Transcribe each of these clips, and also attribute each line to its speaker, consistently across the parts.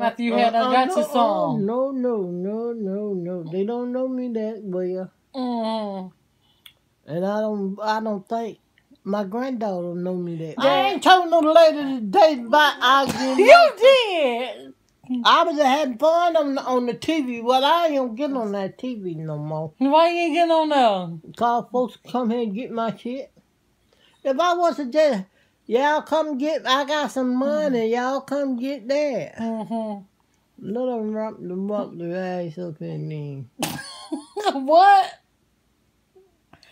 Speaker 1: After you had uh, got
Speaker 2: no,
Speaker 1: your song.
Speaker 2: No, no, no, no, no. They don't know me that well.
Speaker 1: Mm.
Speaker 2: And I don't I don't think my granddaughter know me that.
Speaker 1: Yeah.
Speaker 2: I ain't told no lady today about arguing.
Speaker 1: You did.
Speaker 2: I was having fun on the, on the TV. Well, I ain't gonna get on that TV no more.
Speaker 1: Why you ain't getting on there?
Speaker 2: Call folks come here and get my shit. If I was to just, y'all come get, I got some money, y'all come get that.
Speaker 1: Mm-hmm.
Speaker 2: Let them rock the rock the ass up in there.
Speaker 1: what?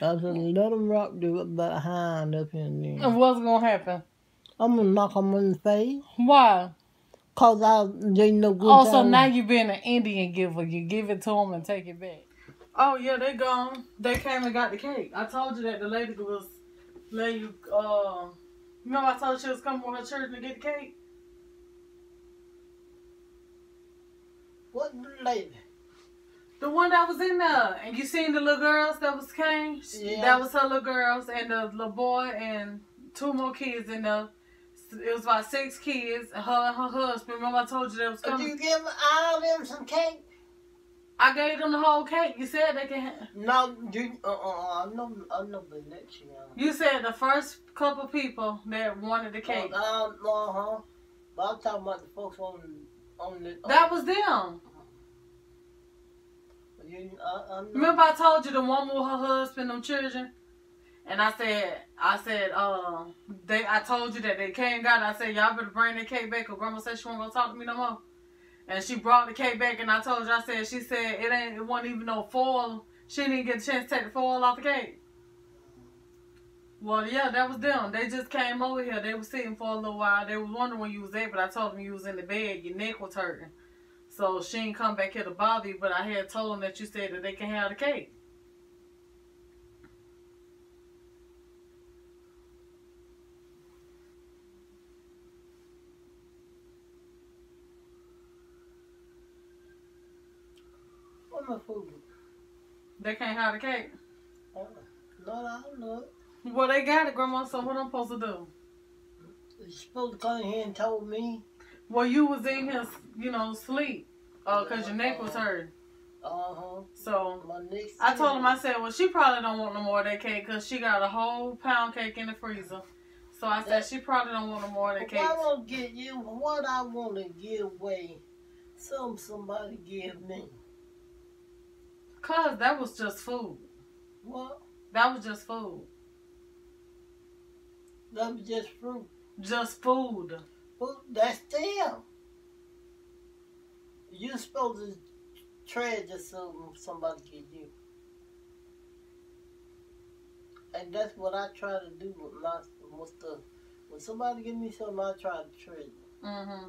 Speaker 2: I said, let them rock the behind up in there.
Speaker 1: What's gonna happen?
Speaker 2: I'm gonna knock them in the face.
Speaker 1: Why?
Speaker 2: Cause I didn't know good
Speaker 1: Oh, so
Speaker 2: time.
Speaker 1: now you being an Indian giver. You give it to them and take it back. Oh yeah, they gone. They came and got the cake. I told you that the lady was letting you. Know, I told her she was coming with her church to get the cake.
Speaker 2: What lady?
Speaker 1: The one that was in there, and you seen the little girls that was came.
Speaker 2: Yeah.
Speaker 1: That was her little girls and the little boy and two more kids in there. It was about six kids. and Her and her husband. Remember I told you they was coming?
Speaker 2: Did you give all them some cake?
Speaker 1: I gave them the whole cake. You said they can. Ha-
Speaker 2: No, you, uh, uh, I know, I know the next year.
Speaker 1: you said the first couple people that wanted the cake.
Speaker 2: Um, uh huh. But I'm talking about the folks on, on the.
Speaker 1: That was them.
Speaker 2: You, uh, I know.
Speaker 1: Remember I told you the one with her husband, and them children, and I said, I said, uh, they, I told you that they came got it. I said, y'all better bring the cake back, cause Grandma said she won't gonna talk to me no more. And she brought the cake back, and I told you, I said, she said it ain't, it wasn't even no foil. She didn't get a chance to take the foil off the cake. Well, yeah, that was them. They just came over here. They was sitting for a little while. They was wondering when you was at, but I told them you was in the bed. Your neck was hurting. So she ain't come back here to bother you, but I had told them that you said that they can have the cake.
Speaker 2: Food?
Speaker 1: They can't have the cake.
Speaker 2: Uh, no, I don't know.
Speaker 1: Well, they got it, Grandma. So what I'm supposed to do?
Speaker 2: You supposed to come in here and told me.
Speaker 1: Well, you was in here, you know, sleep, uh, cause your neck was hurt.
Speaker 2: Uh huh.
Speaker 1: So
Speaker 2: My.
Speaker 1: I told him, I said, well, she probably don't want no more of that cake, cause she got a whole pound cake in the freezer. So I said she probably don't want no more of that cake.
Speaker 2: I want to get you what I want to give away, some somebody give me.
Speaker 1: Cause that was just food.
Speaker 2: What?
Speaker 1: That was just food.
Speaker 2: That was just fruit.
Speaker 1: Just food.
Speaker 2: Fruit, that's them. you supposed to treasure something somebody give you. And that's what I try to do with my with stuff. When somebody give me something, I try to treasure.
Speaker 1: Mm-hmm.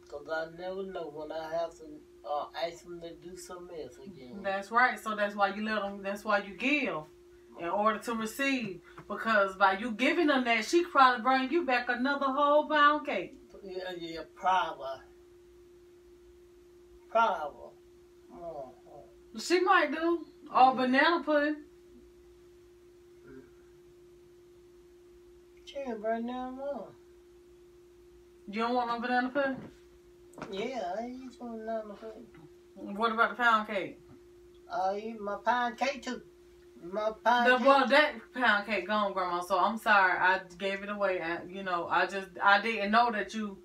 Speaker 2: Because I never know when I have to uh, ask them to do something else again.
Speaker 1: That's right. So that's why you let them. That's why you give in order to receive. Because by you giving them that, she probably bring you back another whole pound cake.
Speaker 2: Yeah, yeah, probably. Probably. Oh, oh.
Speaker 1: She might do. Or banana pudding.
Speaker 2: Chill right now, no.
Speaker 1: You don't want no banana pudding?
Speaker 2: Yeah, I eat some banana cake.
Speaker 1: What about the pound cake?
Speaker 2: I eat my pound cake too. My pound
Speaker 1: The,
Speaker 2: cake.
Speaker 1: well, that pound cake gone, Grandma. So I'm sorry. I gave it away. I, you know, I just I didn't know that you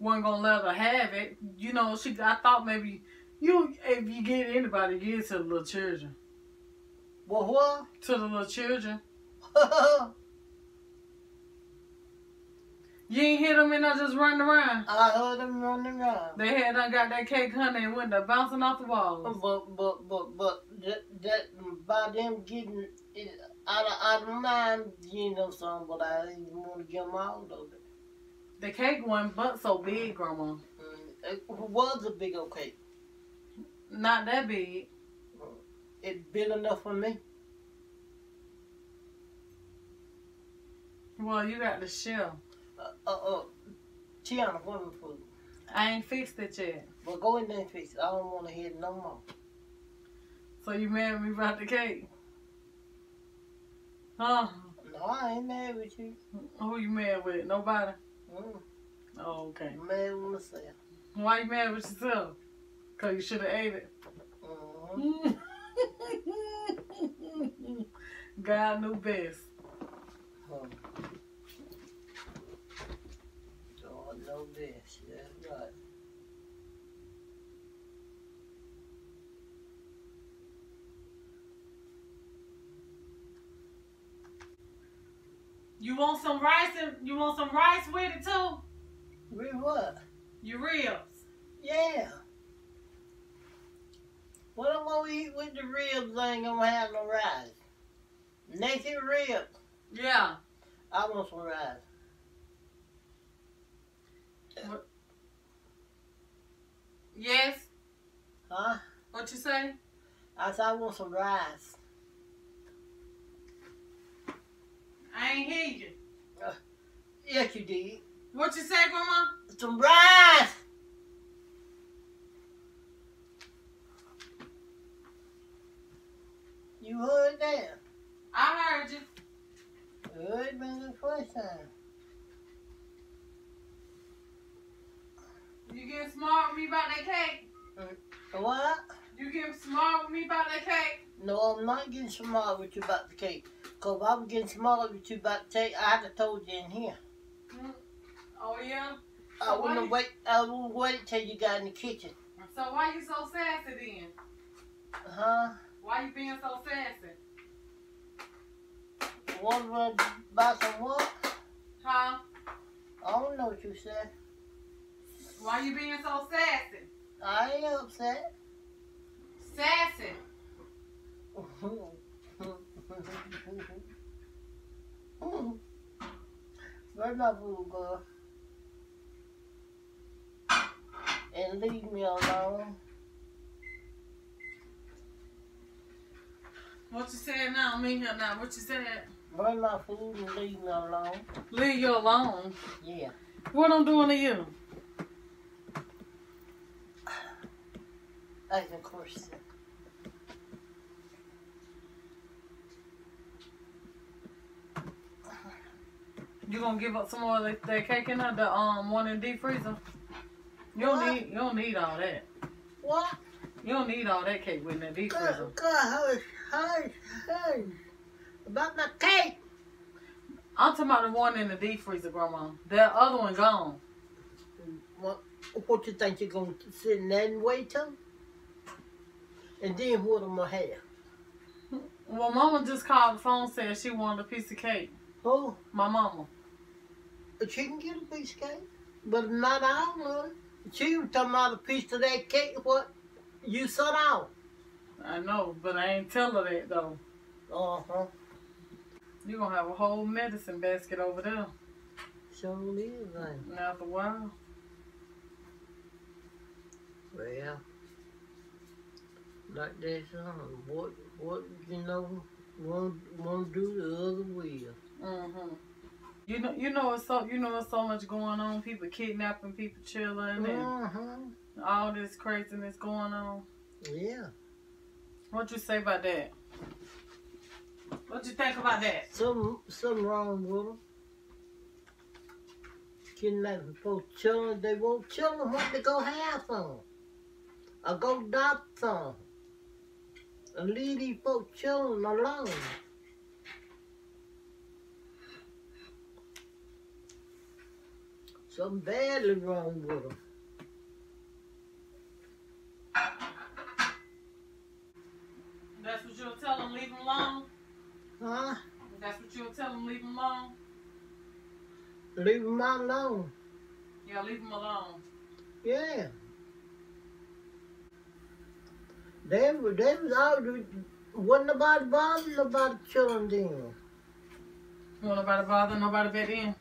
Speaker 1: weren't gonna let her have it. You know, she. I thought maybe you, if you get anybody, give it to the little children.
Speaker 2: Well, what?
Speaker 1: To the little children. You ain't hear them and I just running around.
Speaker 2: I heard them running around.
Speaker 1: They had done got that cake, honey, and went there bouncing off the walls.
Speaker 2: But, but, but, but, that, that by them getting it out of, out of mind, you know something, but I didn't want to give them all of it.
Speaker 1: The cake wasn't but so big, Grandma.
Speaker 2: Mm, It was a big old cake.
Speaker 1: Not that big.
Speaker 2: It big enough for me.
Speaker 1: Well, you got the shell.
Speaker 2: Uh, uh, Tiana, my food?
Speaker 1: I ain't fixed it yet.
Speaker 2: Well, go in there and fix it. I don't want to hear it no more.
Speaker 1: So you mad at me about the cake? Huh?
Speaker 2: No, I ain't mad with you.
Speaker 1: Who you mad with? Nobody?
Speaker 2: Mm,
Speaker 1: Oh, okay.
Speaker 2: I'm mad with myself.
Speaker 1: Why you mad with yourself? Cause you should have ate it.
Speaker 2: Uh-huh.
Speaker 1: God knew best.
Speaker 2: Huh. God know this. That's right.
Speaker 1: You want some rice and you want some rice with it too?
Speaker 2: With what?
Speaker 1: Your ribs.
Speaker 2: Yeah. What I'm gonna eat with the ribs I ain't gonna have no rice. Naked ribs.
Speaker 1: Yeah.
Speaker 2: I want some rice. What?
Speaker 1: Yes.
Speaker 2: Huh?
Speaker 1: What you say?
Speaker 2: I said I want some rice.
Speaker 1: I ain't hear you.
Speaker 2: Uh, yes, you did.
Speaker 1: What you say, Grandma?
Speaker 2: Some rice. You heard that?
Speaker 1: I heard you.
Speaker 2: Heard me the first time.
Speaker 1: You getting smart with me about that cake? Hmm.
Speaker 2: What?
Speaker 1: You getting smart with me about that cake?
Speaker 2: No, I'm not getting smart with you about the cake. Cause if I was getting with you about the cake, I'd have told you in here. Mm.
Speaker 1: Oh yeah.
Speaker 2: I
Speaker 1: So why
Speaker 2: wouldn't
Speaker 1: you-
Speaker 2: wait. I wouldn't wait till you got in the kitchen.
Speaker 1: So why you so sassy then?
Speaker 2: Huh?
Speaker 1: Why you being so sassy?
Speaker 2: What was about some what?
Speaker 1: Huh?
Speaker 2: I don't know what you said.
Speaker 1: Why you being so sassy?
Speaker 2: I ain't upset.
Speaker 1: Sassy.
Speaker 2: Where's my food, girl? And leave me alone.
Speaker 1: What you said now? I'm here now. What you said?
Speaker 2: Bring my food and leave me alone.
Speaker 1: Leave you alone.
Speaker 2: Yeah.
Speaker 1: What I'm doing to you?
Speaker 2: That's a question.
Speaker 1: You gonna give up some more of that, that cake in there? The um one in the deep freezer? You don't need you don't need all that.
Speaker 2: What?
Speaker 1: You don't need all that cake with that deep freezer.
Speaker 2: God, God, hush, hush. About my cake.
Speaker 1: I'm talking about the one in the deep freezer, Grandma. That other one gone.
Speaker 2: What, what you think you're going to sit in there and wait till? And then what am I have?
Speaker 1: Well, Mama just called the phone said she wanted a piece of cake.
Speaker 2: Oh,
Speaker 1: My mama.
Speaker 2: She can get a piece of cake, but not all of it. She was talking about a piece of that cake, what you set out.
Speaker 1: I know, but I ain't tell her that though.
Speaker 2: Uh-huh.
Speaker 1: You gonna have a whole medicine basket over there.
Speaker 2: Sure is, then.
Speaker 1: And after a while,
Speaker 2: Well, like that song, what, what, you know, one, one do, the other will.
Speaker 1: mm-hmm. You know, you know, it's so you know, it's so much going on. People kidnapping people, chilling, and
Speaker 2: Uh-huh.
Speaker 1: all this craziness going on.
Speaker 2: Yeah.
Speaker 1: What you say about that? What you think about that?
Speaker 2: Some, something wrong with them. Kidnapping folks children, they won't children what they go have some. Or go adopt some. And leave these folks children alone. Something badly wrong with them.
Speaker 1: That's what you'll tell them. Leave them alone.
Speaker 2: Huh?
Speaker 1: That's what you'll tell them. Leave them alone.
Speaker 2: Leave them alone.
Speaker 1: Yeah, leave them alone.
Speaker 2: Yeah. They, they was out, wasn't nobody bothering nobody children then.
Speaker 1: Want nobody bothering nobody back then?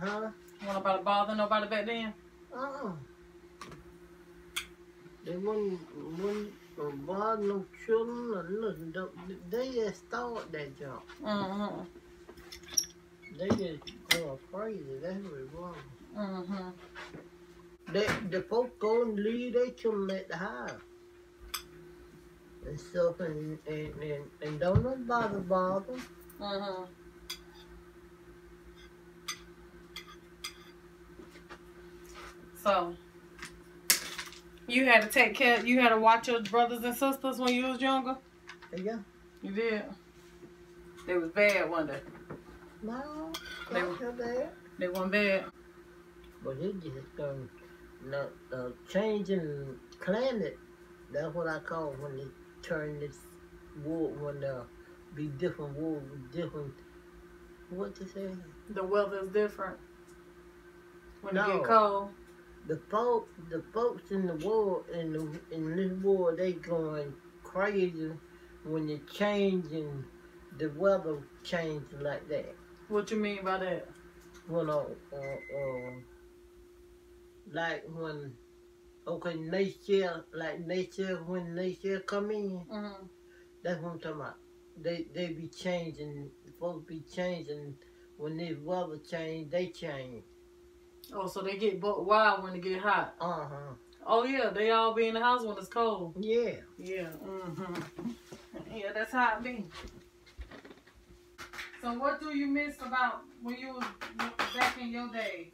Speaker 2: Huh?
Speaker 1: Want nobody bother nobody back then?
Speaker 2: Uh-uh. They wouldn't, wouldn't uh, bother no children or nothing. They just started that job.
Speaker 1: Mm-hmm.
Speaker 2: They just going crazy. That's what it was.
Speaker 1: Mm-hmm.
Speaker 2: They, the folks go and leave their children at the house. And stuff, and, and, and, and don't nobody bother them.
Speaker 1: Mm-hmm. So, You had to take care. You had to watch your brothers and sisters when you was younger.
Speaker 2: Yeah.
Speaker 1: You did. They was bad one day.
Speaker 2: No,
Speaker 1: They
Speaker 2: not so bad.
Speaker 1: They weren't bad.
Speaker 2: But it just um, no, uh, changing climate. That's what I call when they turn this war when there be different war with different. What to say?
Speaker 1: The weather's different. When it get cold.
Speaker 2: The folk, the folks in the war in the in this world, they going crazy when they changing the weather changing like that.
Speaker 1: What you mean by that?
Speaker 2: When uh, uh, uh like when okay nature like nature when nature come in,
Speaker 1: hmm
Speaker 2: that's what I'm talking about. They they be changing, folks be changing when this weather change, they change.
Speaker 1: Oh, so they get wild when it get hot.
Speaker 2: Uh huh.
Speaker 1: Oh yeah, they all be in the house when it's cold.
Speaker 2: Yeah.
Speaker 1: Yeah. hmm Yeah, that's how it be. So what do you miss about when you was back in your day?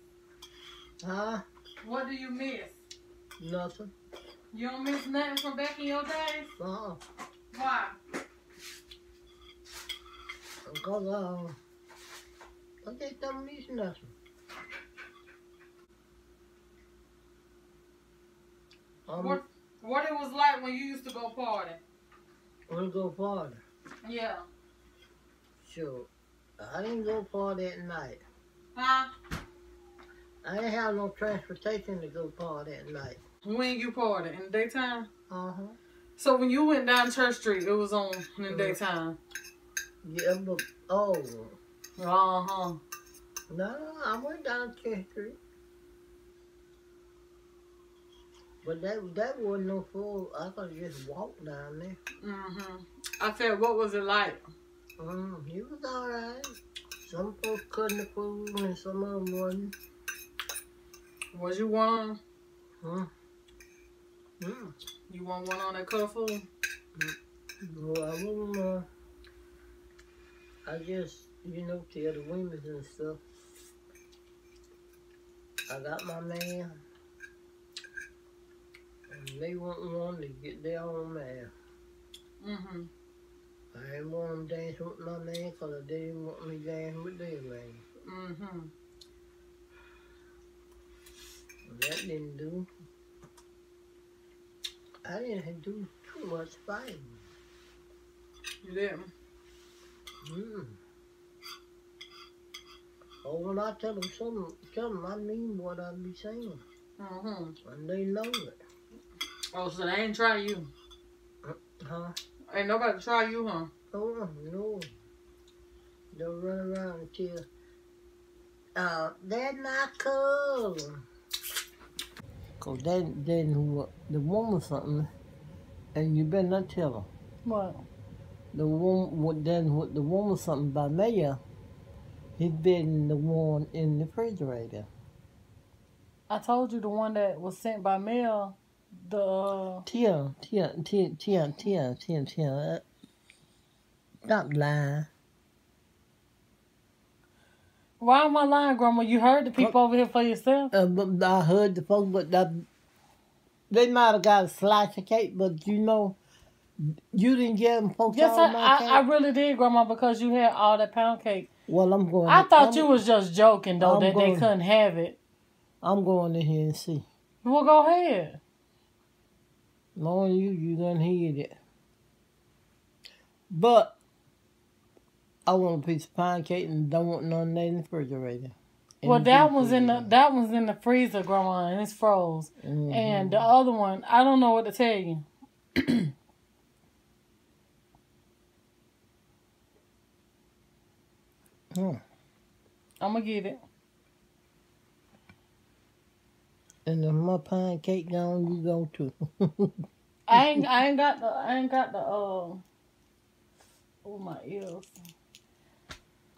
Speaker 2: Huh?
Speaker 1: What do you miss?
Speaker 2: Nothing.
Speaker 1: You don't miss nothing from back in your days?
Speaker 2: Uh-uh.
Speaker 1: Why?
Speaker 2: Because uh, I just don't miss nothing. Um,
Speaker 1: What what it was like when you used to go party?
Speaker 2: wanna go party?
Speaker 1: Yeah.
Speaker 2: Sure. I didn't go party at night.
Speaker 1: Huh?
Speaker 2: I didn't have no transportation to go party at night.
Speaker 1: When you party in the daytime?
Speaker 2: Uh huh.
Speaker 1: So when you went down Church Street, it was on in the daytime.
Speaker 2: Yeah, but oh
Speaker 1: Uh huh.
Speaker 2: no, I went down Church Street. But that that wasn't no full. I could just walk down there.
Speaker 1: Mhm. I said, what was it like?
Speaker 2: Um, he was alright. Some folks couldn't the food and some of them wasn't.
Speaker 1: Was you one?
Speaker 2: Huh? Mm.
Speaker 1: You want one on that food?
Speaker 2: Well, I wouldn't, uh, I just, you know, tell the women and stuff. I got my man. And they want one to get their own man.
Speaker 1: Mhm.
Speaker 2: I didn't want them dancing with my man because they didn't want me dancing with their man.
Speaker 1: Mhm.
Speaker 2: That didn't do. I didn't do too much fighting.
Speaker 1: You didn't.
Speaker 2: Mm. Oh, when I tell them something, tell them I mean what I be saying.
Speaker 1: Mhm.
Speaker 2: And they know it.
Speaker 1: Oh, so they ain't try you.
Speaker 2: Huh?
Speaker 1: Ain't nobody try you, huh?
Speaker 2: Oh, no. Don't run around and tell, uh, they're not cool. Cause then, then who, the woman something, and you better not tell her.
Speaker 1: What?
Speaker 2: The woman, what then what the woman something by Mayor, he been the one in the refrigerator.
Speaker 1: I told you the one that was sent by mail. The
Speaker 2: Tia, Tia, Tia, Tia, Tia, Tia, Tia. Stop lying.
Speaker 1: why am I lying, Grandma? You heard the people over here for yourself.
Speaker 2: Uh, I heard the folks, but that, they might have got a slice of cake, but you know, you didn't give them folks
Speaker 1: Yes,
Speaker 2: all
Speaker 1: I,
Speaker 2: my cake.
Speaker 1: I, I really did, Grandma, because you had all that pound cake.
Speaker 2: well, I'm going.
Speaker 1: I thought
Speaker 2: I'm,
Speaker 1: you was just joking though
Speaker 2: I'm
Speaker 1: that they couldn't have it.
Speaker 2: I'm going in here and see.
Speaker 1: Well, go ahead.
Speaker 2: Knowing you, you done hear it. But I want a piece of pine cake and don't want none of that in the refrigerator.
Speaker 1: Well, that was in the that was in the freezer, Grandma, and it's froze.
Speaker 2: Mhm.
Speaker 1: And the other one, I don't know what to tell you.
Speaker 2: Hmm.
Speaker 1: I'm gonna get it.
Speaker 2: And if my pine cake gone, you go too.
Speaker 1: I ain't I ain't got the I ain't got the uh. Oh my ears.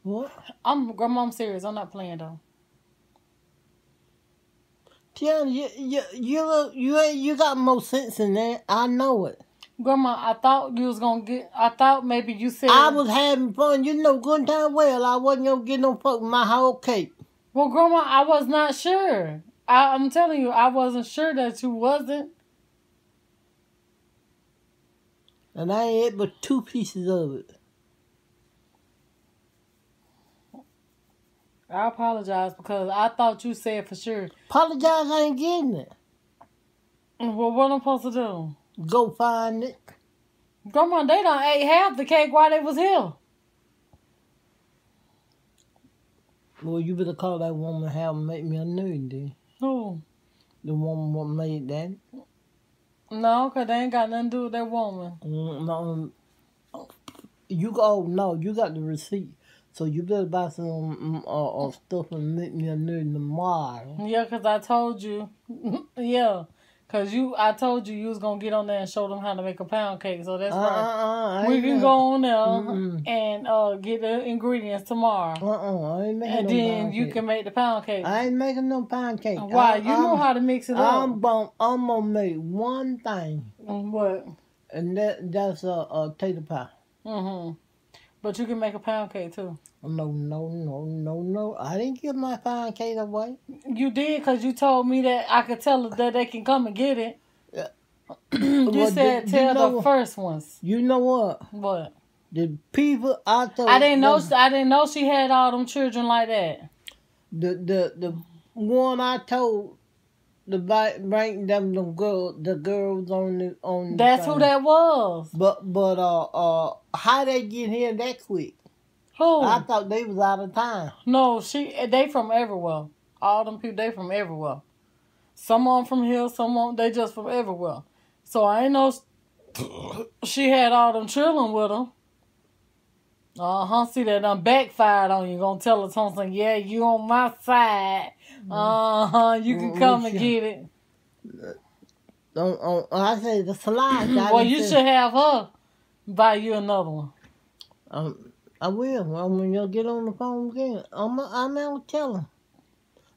Speaker 2: what?
Speaker 1: I'm grandma. I'm serious. I'm not playing though.
Speaker 2: Tiana, you you you you ain't you got more sense than that. I know it.
Speaker 1: Grandma, I thought you was gonna get. I thought maybe you said.
Speaker 2: I was having fun. You know, good time well. I wasn't gonna get no fuck with my whole cake.
Speaker 1: Well, Grandma, I was not sure. I, I'm telling you, I wasn't sure that you wasn't.
Speaker 2: And I ate but two pieces of it.
Speaker 1: I apologize because I thought you said for sure.
Speaker 2: Apologize, I ain't getting it.
Speaker 1: Mm, well, what I'm supposed to do?
Speaker 2: Go find it.
Speaker 1: Grandma, they done ate half the cake while they was here.
Speaker 2: Well, you better call that woman have make me a nude then.
Speaker 1: Who?
Speaker 2: The woman what made that.
Speaker 1: No, because they ain't got nothing to do with that woman.
Speaker 2: Mm, no, you go, no, you got the receipt. So you better buy some mm, uh, uh, stuff and make me a nude tomorrow.
Speaker 1: Yeah, because I told you. yeah. Cause you, I told you you was gonna get on there and show them how to make a pound cake, so that's
Speaker 2: Uh,
Speaker 1: right.
Speaker 2: uh, uh,
Speaker 1: We can go on there
Speaker 2: Mm-mm.
Speaker 1: and uh get the ingredients tomorrow,
Speaker 2: Uh-uh, I ain't making
Speaker 1: and
Speaker 2: no
Speaker 1: then you
Speaker 2: cake.
Speaker 1: can make the pound cake.
Speaker 2: I ain't making no pound cake.
Speaker 1: Why?
Speaker 2: I,
Speaker 1: You know
Speaker 2: I'm-
Speaker 1: how to mix it up.
Speaker 2: I'm gonna, I'm gonna make one thing,
Speaker 1: What?
Speaker 2: and that that's a, a tater pie.
Speaker 1: Mm-hmm. But you can make a pound cake too.
Speaker 2: No, no, no, no, no. I didn't give my pound cake away.
Speaker 1: You did because you told me that I could tell her that they can come and get it. you
Speaker 2: Well,
Speaker 1: said
Speaker 2: did-
Speaker 1: tell
Speaker 2: you know
Speaker 1: the
Speaker 2: what?
Speaker 1: first ones.
Speaker 2: You know what?
Speaker 1: What?
Speaker 2: The people I told
Speaker 1: I didn't know.
Speaker 2: them-
Speaker 1: I didn't know she had all them children like that.
Speaker 2: the the the one I told the bring them the girl the girls on the on. the
Speaker 1: That's who that was.
Speaker 2: But but uh uh how they get here that quick?
Speaker 1: Who?
Speaker 2: I thought they was out of town.
Speaker 1: No, she they from everywhere. All them people they from everywhere. Some on from here, some on they just from everywhere. So I ain't know she had all them children with her. Uh huh. See that done backfired on you. Gonna tell her something. Yeah, you on my side. Uh huh. You can come and get it.
Speaker 2: On, on, I say the slides.
Speaker 1: Well, you should have her buy you another one.
Speaker 2: Um, I will. When you get on the phone again, I'm I'm out tell her.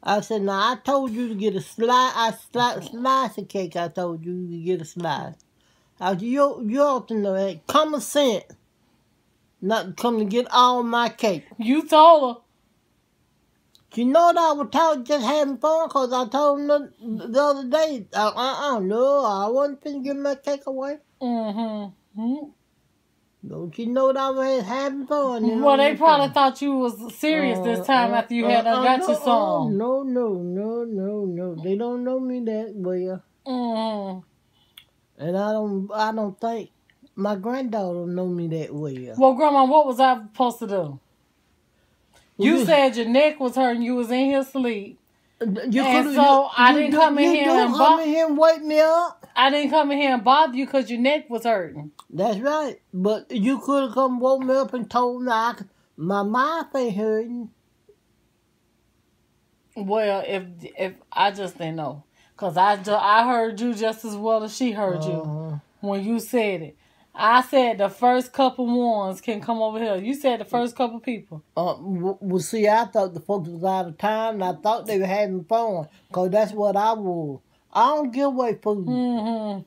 Speaker 2: I said, now I told you to get a slice, I slice, slice of cake. I told you to get a slice. I, you you ought to know that common sense. Not come to get all my cake.
Speaker 1: You told her.
Speaker 2: You know that I was talking just having fun because I told him the, the other day, uh uh, uh no, I wasn't finna give my cake away.
Speaker 1: Mm-hmm.
Speaker 2: Don't you know that I was having fun? you
Speaker 1: Well, they probably
Speaker 2: saying?
Speaker 1: thought you was serious this
Speaker 2: Uh,
Speaker 1: time
Speaker 2: uh,
Speaker 1: after you
Speaker 2: uh,
Speaker 1: had
Speaker 2: uh,
Speaker 1: got
Speaker 2: no,
Speaker 1: your song.
Speaker 2: uh, No, no, no, no, no. They don't know me that well,
Speaker 1: Mm-hmm.
Speaker 2: and I don't. I don't think my granddaughter know me that well.
Speaker 1: Well, Grandma, what was I supposed to do? You
Speaker 2: you-
Speaker 1: said your neck was hurting. You was in here sleep.
Speaker 2: You
Speaker 1: and so I didn't
Speaker 2: do-
Speaker 1: come in
Speaker 2: you
Speaker 1: here and
Speaker 2: come
Speaker 1: bo-
Speaker 2: here and wake me up.
Speaker 1: I didn't come in here and bother you because your neck was hurting.
Speaker 2: That's right. But you could have come woke me up and told me I could, my mouth ain't hurting.
Speaker 1: Well, if if I just didn't know, cause I I heard you just as well as she heard you
Speaker 2: Uh-huh.
Speaker 1: when you said it. I said the first couple ones can come over here. You said the first couple people.
Speaker 2: Uh, well, see, I thought the folks was out of town, and I thought they were having fun, cause that's what I was. I don't give away food,
Speaker 1: Mm-hmm.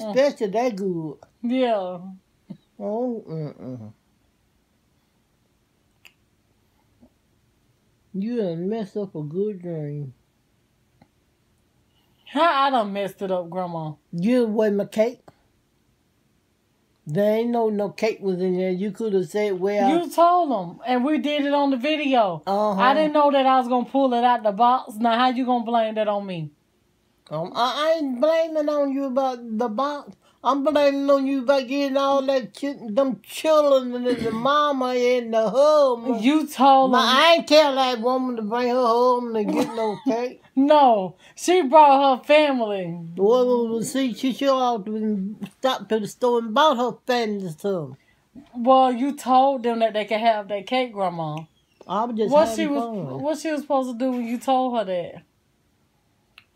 Speaker 2: especially that good.
Speaker 1: Yeah.
Speaker 2: Oh, mm-mm. You done messed up a good dream.
Speaker 1: How I done messed it up, Grandma.
Speaker 2: You away my cake. There ain't no no cake was in there. You could have said, "Well,
Speaker 1: You told them, and we did it on the video.
Speaker 2: uh-huh.
Speaker 1: I didn't know that I was gonna pull it out the box. Now, how you gonna blame that on me?
Speaker 2: Um, I I ain't blaming on you about the box. I'm blaming on you about getting all that chi- them children and the mama in the home.
Speaker 1: You told them.
Speaker 2: I ain't tell that woman to bring her home to get no cake.
Speaker 1: No, she brought her family.
Speaker 2: Well, see, she should have stopped to the store and bought her family some.
Speaker 1: Well, you told them that they could have that cake, Grandma.
Speaker 2: I was just
Speaker 1: What she was,
Speaker 2: fun.
Speaker 1: what she was supposed to do when you told her that?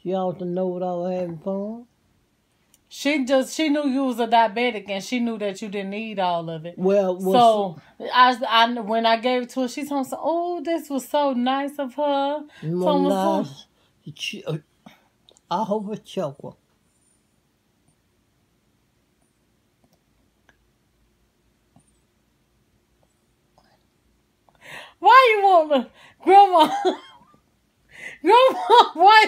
Speaker 2: She ought to know what I was having fun.
Speaker 1: She just she knew you was a diabetic, and she knew that you didn't eat all of it.
Speaker 2: Well, well
Speaker 1: So I, I when I gave it to her, she told me, "Oh, this was so nice of her."
Speaker 2: so,
Speaker 1: so-
Speaker 2: uh, I hope it's chocolate.
Speaker 1: Why you want to, Grandma? Grandma, why?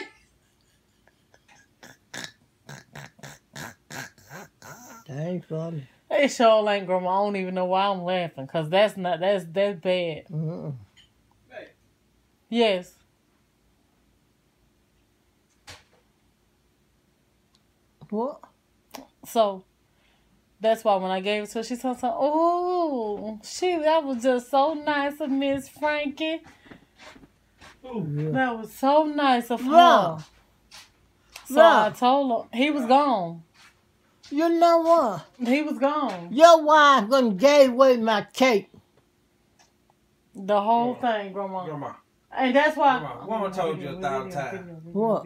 Speaker 2: That ain't funny.
Speaker 1: It sure ain't grandma. I don't even know why I'm laughing. Cause that's not that's that's bad.
Speaker 2: Mm-mm.
Speaker 1: Yes.
Speaker 2: What?
Speaker 1: So that's why when I gave it to her, she said, "Oh, she that was just so nice of Miss Frankie.
Speaker 2: Yeah.
Speaker 1: That was so nice of her."
Speaker 2: Yeah.
Speaker 1: So I told her he was gone.
Speaker 2: You know what?
Speaker 1: He was gone.
Speaker 2: Your wife gonna gave away my cake.
Speaker 1: The whole
Speaker 3: Yeah.
Speaker 1: thing, grandma.
Speaker 3: Grandma.
Speaker 1: And that's why.
Speaker 3: Grandma, Grandma told you a thousand times.
Speaker 2: What?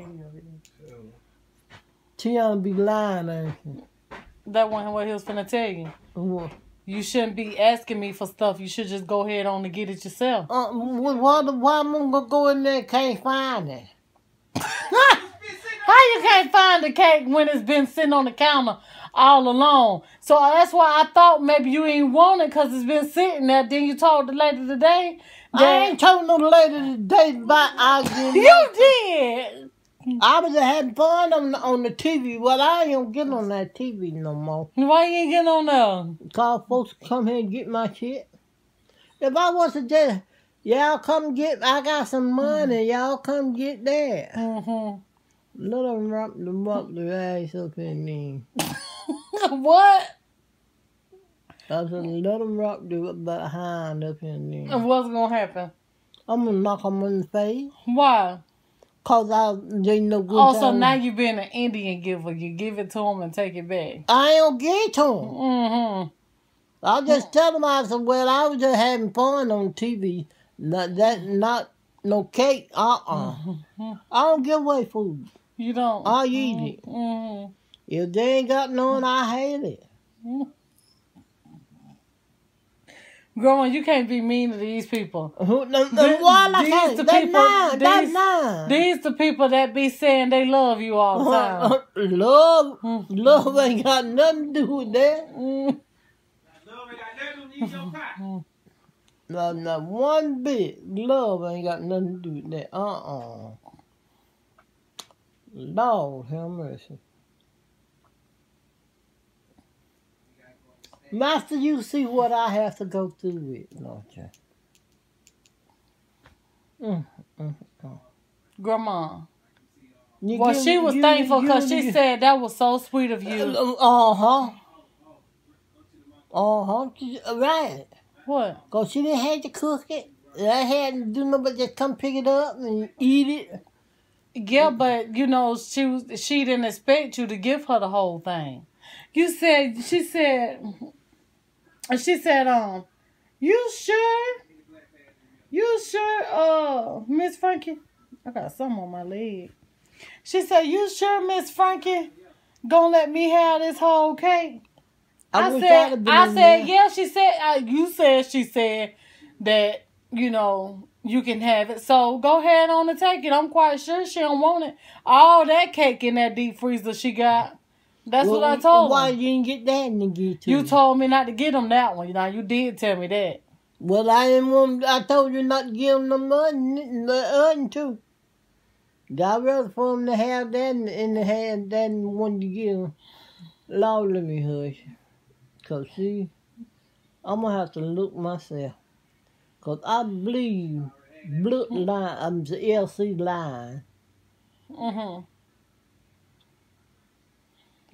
Speaker 2: Tiana be lying, ain't she?
Speaker 1: That wasn't what he was finna tell you.
Speaker 2: What?
Speaker 1: You shouldn't be asking me for stuff. You should just go ahead on and get it yourself.
Speaker 2: Uh, why, why, why am I gonna go in there and can't find it?
Speaker 1: How you can't find the cake when it's been sitting on the counter all along? So that's why I thought maybe you ain't want it because it's been sitting there. Then you told the lady today
Speaker 2: I ain't told no lady today about arguing.
Speaker 1: you did.
Speaker 2: I was just having fun on the, on the TV. Well, I ain't gonna get on that TV no more.
Speaker 1: Why you ain't getting on there?
Speaker 2: Call folks come here and get my shit. If I was to just, y'all come get, I got some money, y'all come get that.
Speaker 1: Mm-hmm.
Speaker 2: Let them rock the rock the ass up in there.
Speaker 1: what?
Speaker 2: I said, let them rock the behind up in there.
Speaker 1: What's gonna happen?
Speaker 2: I'm gonna knock them in the face.
Speaker 1: Why?
Speaker 2: Cause I they no good.
Speaker 1: Also,
Speaker 2: time.
Speaker 1: now you being an Indian giver. You give it to them and take it back.
Speaker 2: I don't give to them.
Speaker 1: Mm-hmm.
Speaker 2: I just tell them I said, well, I was just having fun on TV. Not that, not no cake. Uh uh I don't give away food.
Speaker 1: You don't.
Speaker 2: I eat it.
Speaker 1: Mm-hmm.
Speaker 2: If they ain't got none, I hate it.
Speaker 1: Grandma, you can't be mean to these people.
Speaker 2: Who- the- the-
Speaker 1: Th-
Speaker 2: Why I
Speaker 1: these the
Speaker 2: That's
Speaker 1: people-
Speaker 2: nine.
Speaker 1: These-
Speaker 2: nine.
Speaker 1: These the people that be saying they love you all the time.
Speaker 2: love,
Speaker 1: Mm.
Speaker 2: love ain't got nothing to do with that.
Speaker 1: Mm.
Speaker 2: Not, not one bit. Love ain't got nothing to do with that. Uh-uh. Lord have mercy. Master, you see what I have to go through with, don't you? Mm, mm, mm.
Speaker 1: Grandma.
Speaker 2: You
Speaker 1: Well,
Speaker 2: give-
Speaker 1: she was
Speaker 2: you-
Speaker 1: thankful because she
Speaker 2: you-
Speaker 1: said that was so sweet of you.
Speaker 2: Uh huh. Uh huh. Right.
Speaker 1: What?
Speaker 2: Cause she didn't have to cook it. I had to do nothing but just come pick it up and eat it.
Speaker 1: Yeah, but you know she was she didn't expect you to give her the whole thing. You said she said she said um you sure you sure uh Miss Frankie I got some on my leg. She said you sure Miss Frankie gonna let me have this whole cake? I,
Speaker 2: I'd
Speaker 1: said I said
Speaker 2: there.
Speaker 1: yeah. She said uh, you said she said that you know you can have it. So go ahead on and take it. I'm quite sure she don't want it. All that cake in that deep freezer she got. That's what I
Speaker 2: Well,
Speaker 1: told
Speaker 2: Why
Speaker 1: her.
Speaker 2: you didn't get that and get to
Speaker 1: You
Speaker 2: me?
Speaker 1: told me not to get them that one. Now you did tell me that.
Speaker 2: Well, I didn't want. I told you not to give them the money, the other too. I'd rather for them to have that and, and to have that and want to give them. Lord, let me hush. Cause see, I'm gonna have to look myself. Cause I believe bloodline. I'm the LC line.
Speaker 1: Mm-hmm.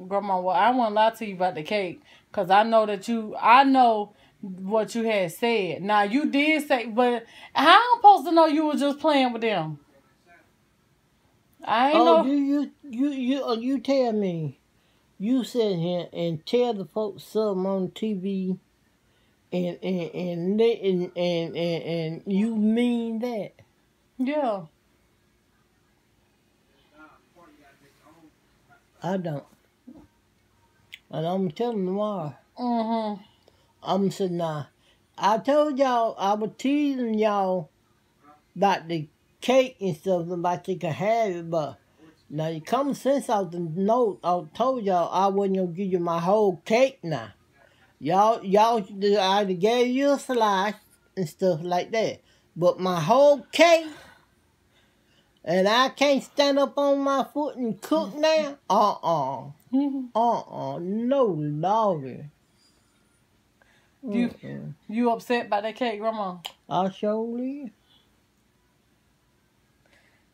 Speaker 1: Grandma, well, I won't lie to you about the cake. Because I know that you, I know what you had said. Now, you did say, but how I'm supposed to know you were just playing with them? I ain't
Speaker 2: Oh,
Speaker 1: know.
Speaker 2: you you you you uh, you tell me. You sit here and tell the folks something on TV, and and and they- and and, and, and you mean that.
Speaker 1: Yeah.
Speaker 2: I don't. And I'm telling tomorrow.
Speaker 1: Mm-hmm.
Speaker 2: I'm saying now. I told y'all I was teasing y'all about the cake and stuff about you can have it, but now you come sense out the note. I told y'all I wasn't gonna give you my whole cake now. Y'all, y'all, I gave you a slice and stuff like that, but my whole cake. and I can't stand up on my foot and cook now. Uh uh-uh. uh. Uh No, lordy.
Speaker 1: You
Speaker 2: Mm-mm.
Speaker 1: you upset by that cake, Grandma?
Speaker 2: I surely.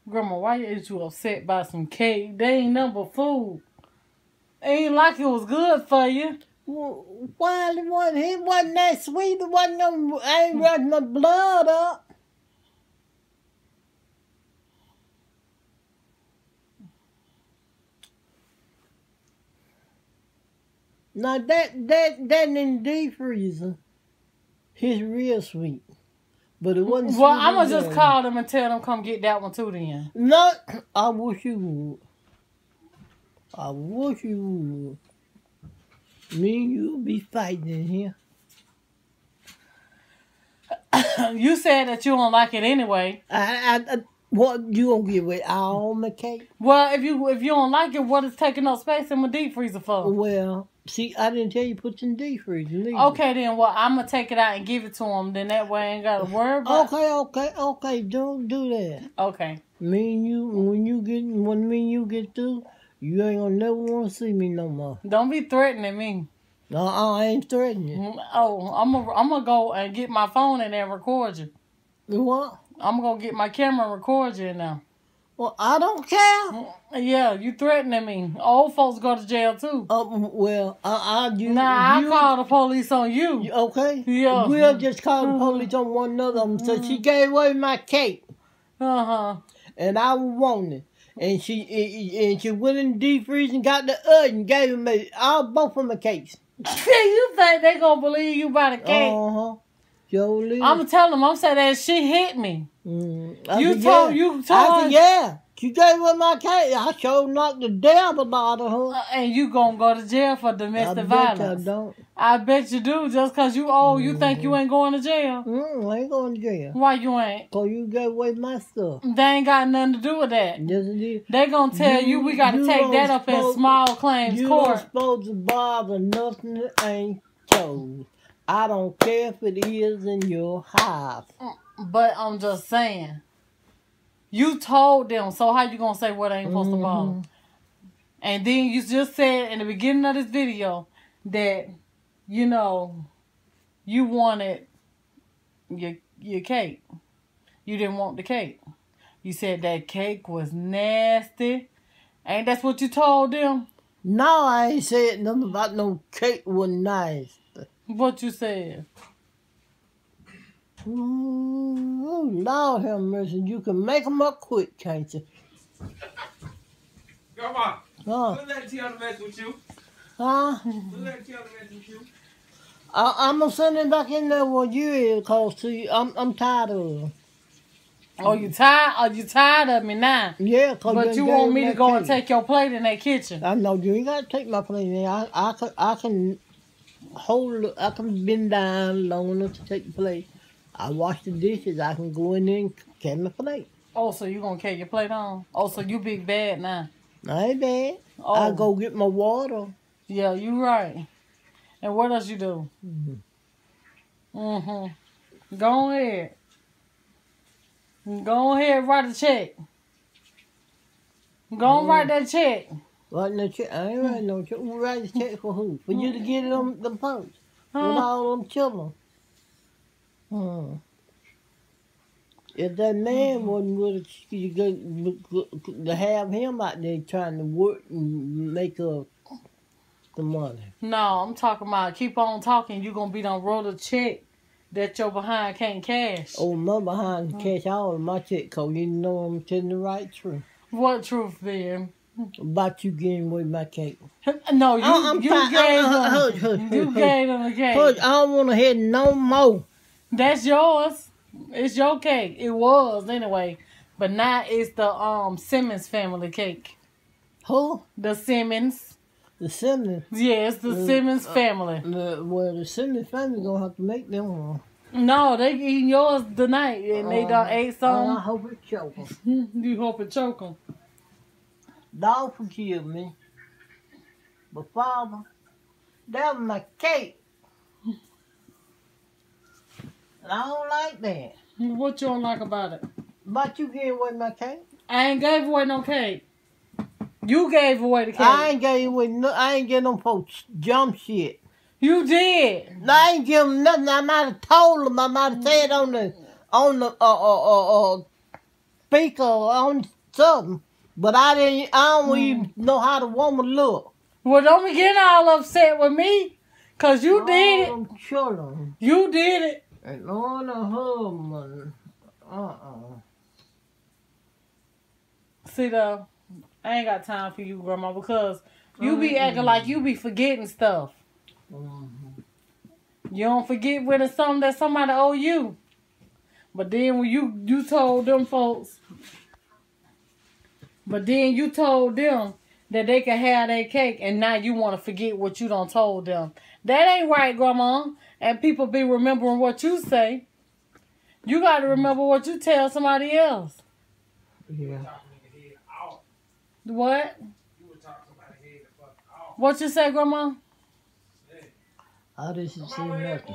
Speaker 1: Grandma, why is you upset by some cake? They ain't but food. Ain't like it was good for you.
Speaker 2: Well, Why it wasn't it wasn't that sweet? It wasn't no, I ain't hmm. rushing my blood up. Now that that that in the deep freezer, he's real sweet, but it wasn't.
Speaker 1: Well,
Speaker 2: sweet
Speaker 1: I'm gonna just call them and tell them come get that one too. Then.
Speaker 2: No, I wish you would. I wish you would. Me and you be fighting in here.
Speaker 1: you said that you don't like it anyway.
Speaker 2: I, I, I what you gonna give it all my cake?
Speaker 1: Well, if you if you don't like it, what is taking up space in my deep freezer for?
Speaker 2: Well, see, I didn't tell you put it in the deep freezer. neither.
Speaker 1: Okay, then. Well, I'm gonna take it out and give it to him. Then that way, I ain't gotta worry about.
Speaker 2: Okay, okay, okay. Don't do that.
Speaker 1: Okay.
Speaker 2: Me and you, when you get, when me and you get through, you ain't gonna never want to see me no more.
Speaker 1: Don't be threatening me.
Speaker 2: No, I ain't threatening you.
Speaker 1: Oh, I'm gonna I'm gonna go and get my phone and then record you.
Speaker 2: You What?
Speaker 1: I'm gonna get my camera and record you now.
Speaker 2: Well, I don't care.
Speaker 1: Yeah, you threatening me. Old folks go to jail too.
Speaker 2: Um, well, I, I you,
Speaker 1: Nah,
Speaker 2: you,
Speaker 1: I call the police on you.
Speaker 2: Okay.
Speaker 1: Yeah.
Speaker 2: We'll just call the police on one another. So she gave away my cape.
Speaker 1: Uh huh.
Speaker 2: and I wanted it. And she and she went in the deep freeze and got the oven and gave me all both of my cakes.
Speaker 1: you think they gonna believe you by the cake?
Speaker 2: Uh huh. Jolie.
Speaker 1: I'm gonna tell them. I'm saying that she hit me.
Speaker 2: Mm,
Speaker 1: You
Speaker 2: said,
Speaker 1: told-
Speaker 2: yeah.
Speaker 1: you
Speaker 2: I
Speaker 1: told-
Speaker 2: said, yeah. Gave away my cake. I sure knocked the devil out of her.
Speaker 1: Uh, And you gonna go to jail for domestic
Speaker 2: I
Speaker 1: violence.
Speaker 2: don't.
Speaker 1: I bet you do. Just cause you old, you think you ain't going to jail.
Speaker 2: Mm, I ain't going to jail.
Speaker 1: Why you ain't?
Speaker 2: Cause you gave away my stuff.
Speaker 1: They ain't got nothing to do with that.
Speaker 2: Yes, it is.
Speaker 1: They gonna tell you,
Speaker 2: You-
Speaker 1: we gotta
Speaker 2: you
Speaker 1: take that up in small claims
Speaker 2: You
Speaker 1: court.
Speaker 2: supposed to bother nothing that ain't told. I don't care if it is in your house.
Speaker 1: But I'm just saying, you told them. So how you gonna say what ain't supposed to bother?
Speaker 2: Mhm.
Speaker 1: And then you just said in the beginning of this video that you know you wanted your your cake. You didn't want the cake. You said that cake was nasty. Ain't that's what you told them?
Speaker 2: No, I ain't said nothing about no cake was nice.
Speaker 1: What you said?
Speaker 2: Ooh, oh, Lord have mercy. You can make them up quick, can't you?
Speaker 3: Grandma,
Speaker 2: Huh?
Speaker 3: who let Tiana mess with you?
Speaker 2: Huh?
Speaker 3: Who let Tiana mess with you?
Speaker 2: I, I'm gonna send him back in there where you is, cause see, I'm I'm tired of her.
Speaker 1: Oh, you tired? Are you tired of me now?
Speaker 2: Yeah, cause
Speaker 1: But you want me to
Speaker 2: that
Speaker 1: go and take your plate in that kitchen?
Speaker 2: I know you ain't gotta take my plate. Man. I I can I can hold. it- I can bend down long enough to take the plate. I wash the dishes. I can go in there and carry my plate.
Speaker 1: Oh, so you gonna carry your plate on? Oh, so you big bad now?
Speaker 2: I ain't bad.
Speaker 1: Oh,
Speaker 2: I go get my water.
Speaker 1: Yeah, you right. And what else you do?
Speaker 2: Mhm.
Speaker 1: Mm-hmm. Go ahead. Go ahead, write a check. Go and write that check.
Speaker 2: Writing no check. I ain't writing no check. Who write the check for who? For you to get it on the post with all them children. Hmm. If that man wasn't with you go to have him out there trying to work and make up the money.
Speaker 1: No, I'm talking about keep on talking. You're gonna be done wrote a check that your behind can't cash.
Speaker 2: Oh, my behind can catch all of my check because You know I'm telling the right truth
Speaker 1: What truth, then?
Speaker 2: about you getting away my cake.
Speaker 1: No, you
Speaker 2: I- I'm
Speaker 1: you
Speaker 2: fine.
Speaker 1: gave them
Speaker 2: hush, hush,
Speaker 1: you
Speaker 2: hush,
Speaker 1: gave them the cake.
Speaker 2: Hush, I don't want to hear no more.
Speaker 1: That's yours. It's your cake. It was anyway, but now it's the um Simmons family cake.
Speaker 2: Who?
Speaker 1: The Simmons.
Speaker 2: The Simmons.
Speaker 1: Yes, the
Speaker 2: Mm,
Speaker 1: Simmons
Speaker 2: uh,
Speaker 1: family.
Speaker 2: The, well, the Simmons family gonna have to make them one.
Speaker 1: No, they eating yours tonight, and they done
Speaker 2: Uh,
Speaker 1: ate
Speaker 2: Oh, I
Speaker 1: some.
Speaker 2: hope it choke 'em.
Speaker 1: You hope it choke them.
Speaker 2: Lord forgive me. But Father, that was my cake. And I don't like that.
Speaker 1: What you don't like about it?
Speaker 2: But you gave away my cake.
Speaker 1: I ain't gave away no cake. You gave away the cake.
Speaker 2: I ain't gave away no, I ain't get them folks jump shit.
Speaker 1: you did.
Speaker 2: I ain't give them nothing. I might have told them. I might have said on the on the uh uh uh, uh speaker or on something, but I didn't. I don't even know how the woman look.
Speaker 1: Well, don't be getting all upset with me. Cause you did it.
Speaker 2: Children
Speaker 1: You did it.
Speaker 2: And on the husband. Uh uh
Speaker 1: See though, I ain't got time for you, grandma, because you be acting like you be forgetting stuff. You don't forget when it's something that somebody owe you. But then when you you told them folks, but then you told them that they can have their cake, and now you want to forget what you done told them. That ain't right, grandma. And people be remembering what you say. You got to remember what you tell somebody else.
Speaker 2: Yeah.
Speaker 1: What?
Speaker 3: You were talking somebody head fuck off.
Speaker 1: What you say, grandma?
Speaker 2: I didn't say nothing.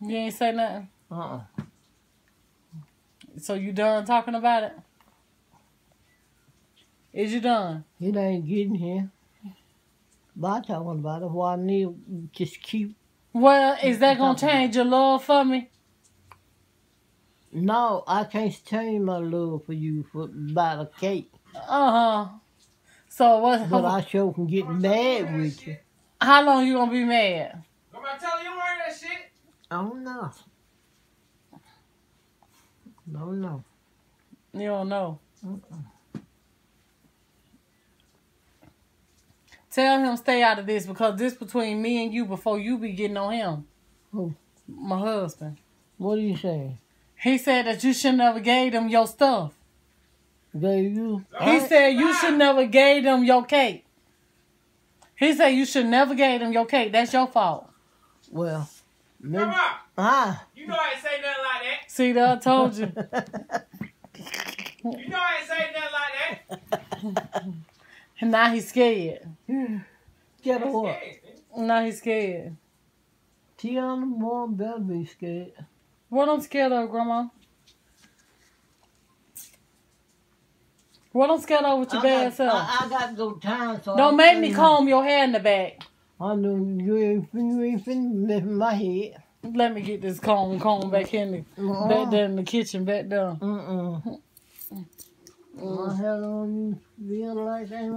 Speaker 1: You ain't say nothing.
Speaker 2: Uh uh
Speaker 1: So you done talking about it? Is you done?
Speaker 2: It ain't getting here. By talking about it, why I need just keep.
Speaker 1: Well, is that gonna change your love for me?
Speaker 2: No, I can't change my love for you for about a cake,
Speaker 1: Uh huh. So what?
Speaker 2: but I sure can get mad with you.
Speaker 1: how long you gonna be mad?
Speaker 3: Come on, tell you you wearing that shit.
Speaker 2: Oh no. No, no.
Speaker 1: You don't know. Tell him stay out of this because this between me and you before you be getting on him.
Speaker 2: Who?
Speaker 1: My husband.
Speaker 2: What are you saying?
Speaker 1: He said that you should never gave them your stuff.
Speaker 2: Gave you?
Speaker 1: He said you should never gave them your cake. He said you should never gave them your cake. That's your fault.
Speaker 2: Well, maybe.
Speaker 3: Grandma,
Speaker 2: Ah.
Speaker 3: you know I ain't say nothing like that.
Speaker 1: See that I told you.
Speaker 3: You know I ain't say nothing like that.
Speaker 1: And now he's scared. Hmm.
Speaker 2: Get her what?
Speaker 1: Now he's scared.
Speaker 2: Tiana Moore better be scared.
Speaker 1: What I'm scared of, Grandma? What I'm scared of with your
Speaker 2: I
Speaker 1: bad
Speaker 2: got,
Speaker 1: self?
Speaker 2: I, I got to go town, so
Speaker 1: Don't
Speaker 2: I
Speaker 1: make me comb your hair in the back.
Speaker 2: I know you ain't fin- you ain't finna mess with my head.
Speaker 1: Let me get this comb comb back in the
Speaker 2: Uh-uh.
Speaker 1: back there in the kitchen back there.
Speaker 2: Mm-mm. My hair on you feel like that.